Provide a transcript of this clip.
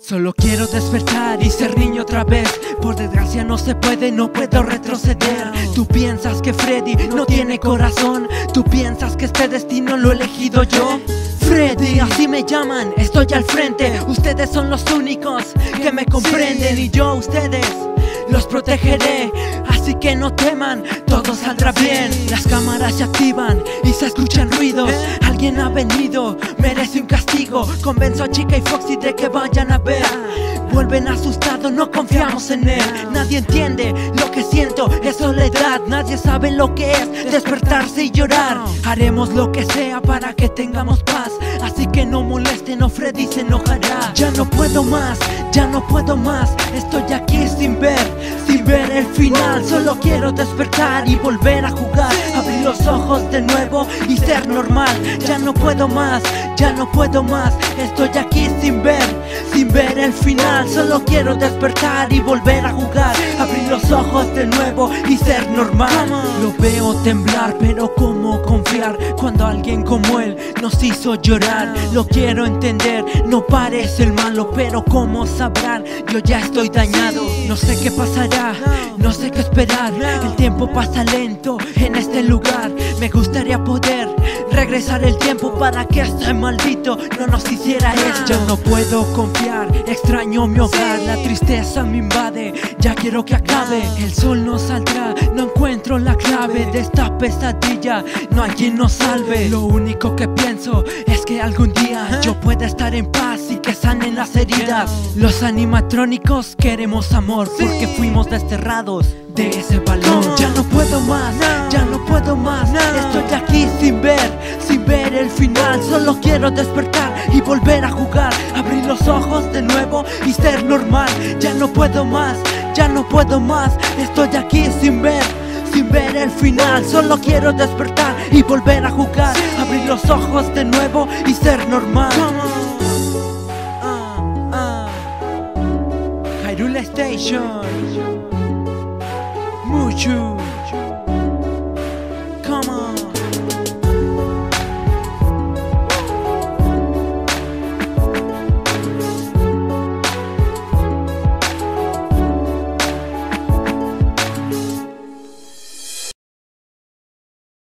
Solo quiero despertar y ser niño otra vez. Por desgracia no se puede, no puedo retroceder. Tú piensas que Freddy no tiene corazón. Tú piensas que este destino lo he elegido yo. Freddy, así me llaman, estoy al frente. Ustedes son los únicos que me comprenden y yo a ustedes los protegeré. Así que no teman, todo saldrá bien. Las cámaras se activan Convenzo a Chica y Foxy de que vayan a ver. Vuelven asustados, no confiamos en él. Nadie entiende lo que siento, es soledad. Nadie sabe lo que es despertarse y llorar. Haremos lo que sea para que tengamos paz. Así que no molesten no Freddy se enojará. Ya no puedo más, ya no puedo más. Estoy aquí sin ver, sin ver el final. Solo quiero despertar y volver a jugar. Abrir los ojos de nuevo y ser normal. Ya no puedo más, ya no puedo más. Estoy aquí sin ver, sin ver el final. Solo quiero despertar y volver a jugar. Abrir los ojos de nuevo y ser normal. Lo veo temblar, pero ¿cómo confiar cuando alguien como él nos hizo llorar? Lo quiero entender, no parece el malo, pero ¿cómo sabrán? Yo ya estoy dañado, no sé qué pasará, no sé qué esperar. El tiempo pasa lento en este lugar. Me gustaría poder regresar el tiempo para que este maldito no nos hiciera esto. Ya no puedo confiar, extraño mi hogar, la tristeza me invade, ya quiero que acabe. El sol no saldrá, no encuentro la clave de esta pesadilla, no hay quien nos salve. Lo único que pienso es que algún día yo pueda estar en paz y que sanen las heridas. Los animatrónicos queremos amor porque fuimos desterrados de ese balón. Ya no puedo más, ya no puedo más. Estoy aquí sin ver, sin ver el final. Solo quiero despertar y volver a jugar. Abrir los ojos de nuevo y ser normal. Ya no puedo más, ya no puedo más. Estoy aquí sin ver. Sin ver el final, solo quiero despertar y volver a jugar. Abrir los ojos de nuevo y ser normal. Hyrule Station. Mucho.